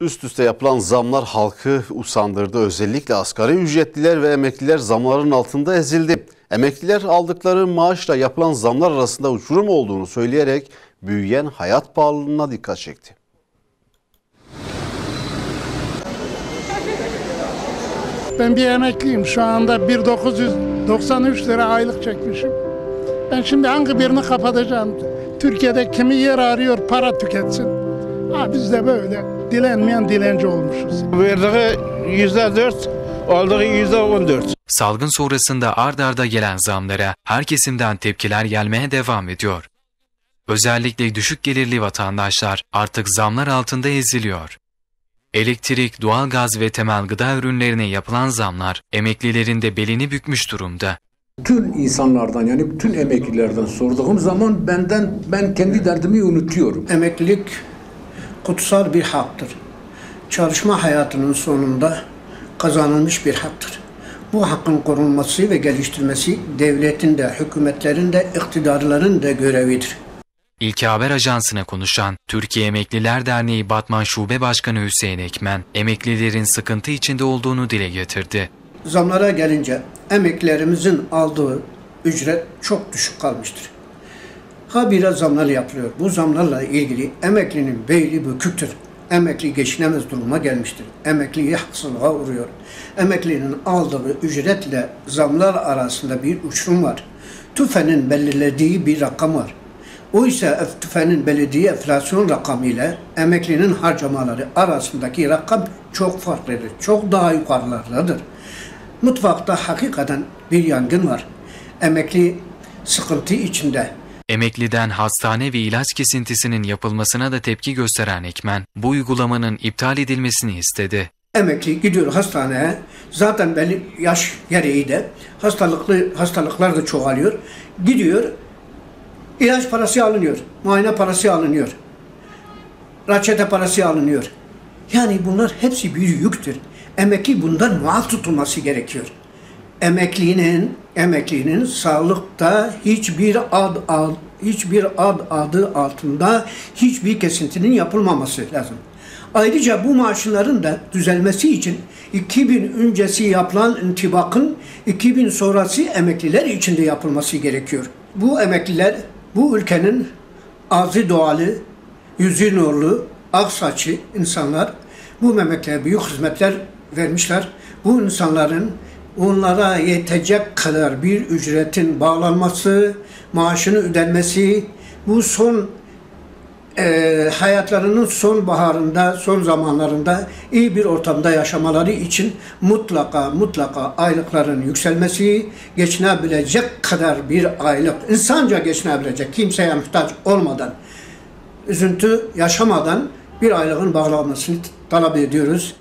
Üst üste yapılan zamlar halkı usandırdı. Özellikle asgari ücretliler ve emekliler zamların altında ezildi. Emekliler aldıkları maaşla yapılan zamlar arasında uçurum olduğunu söyleyerek büyüyen hayat pahalılığına dikkat çekti. Ben bir emekliyim. Şu anda 1993 lira aylık çekmişim. Ben şimdi hangi birini kapatacağım? Türkiye'de kimi yer arıyor para tüketsin. Ha biz de böyle dilenmeyen dilenci olmuşuz. Verdiği yüzde dört, aldığı yüzde on dört. Salgın sonrasında ard arda gelen zamlara her kesimden tepkiler gelmeye devam ediyor. Özellikle düşük gelirli vatandaşlar artık zamlar altında eziliyor. Elektrik, doğalgaz ve temel gıda ürünlerine yapılan zamlar emeklilerin de belini bükmüş durumda. Bütün insanlardan yani bütün emeklilerden sorduğum zaman benden ben kendi derdimi unutuyorum. Emeklilik kutsal bir haktır. Çalışma hayatının sonunda kazanılmış bir haktır. Bu hakkın korunması ve geliştirmesi devletin de, hükümetlerin de, iktidarların da görevidir. İlki Haber Ajansı'na konuşan Türkiye Emekliler Derneği Batman Şube Başkanı Hüseyin Ekmen, emeklilerin sıkıntı içinde olduğunu dile getirdi. Zamlara gelince emeklilerimizin aldığı ücret çok düşük kalmıştır. Habire zamlar yapılıyor. Bu zamlarla ilgili emeklinin beyni büküktür. Emekli geçinemez duruma gelmiştir. Emekliye haksızlığa uğruyor. Emeklinin aldığı ücretle zamlar arasında bir uçurum var. TÜFE'nin belirlediği bir rakam var. Oysa TÜFE'nin belirlediği enflasyon rakamı ile emeklinin harcamaları arasındaki rakam çok farklıdır. Çok daha yukarılardadır. Mutfakta hakikaten bir yangın var. Emekli sıkıntı içinde. Emekliden hastane ve ilaç kesintisinin yapılmasına da tepki gösteren Ekmen, bu uygulamanın iptal edilmesini istedi. Emekli gidiyor hastaneye. Zaten belli yaş gereği de hastalıklı hastalıklar da çoğalıyor. Gidiyor. ilaç parası alınıyor. Muayene parası alınıyor. Reçete parası alınıyor. Yani bunlar hepsi bir yüktür. Emekli bundan muaf tutulması gerekiyor. Emeklinin emeklinin sağlıkta hiçbir ad, ad hiçbir ad adı altında hiçbir kesintinin yapılmaması lazım. Ayrıca bu maaşların da düzelmesi için 2000 öncesi yapılan intibakın 2000 sonrası emekliler için de yapılması gerekiyor. Bu emekliler bu ülkenin ağzı doğalı, yüzü nurlu, ak saçı insanlar bu memlekete büyük hizmetler vermişler. Bu insanların onlara yetecek kadar bir ücretin bağlanması, maaşını ödenmesi, bu son e, hayatlarının son baharında, son zamanlarında iyi bir ortamda yaşamaları için mutlaka mutlaka aylıkların yükselmesi, geçinebilecek kadar bir aylık, insanca geçinebilecek, kimseye muhtaç olmadan, üzüntü yaşamadan bir aylığın bağlanmasını talep ediyoruz.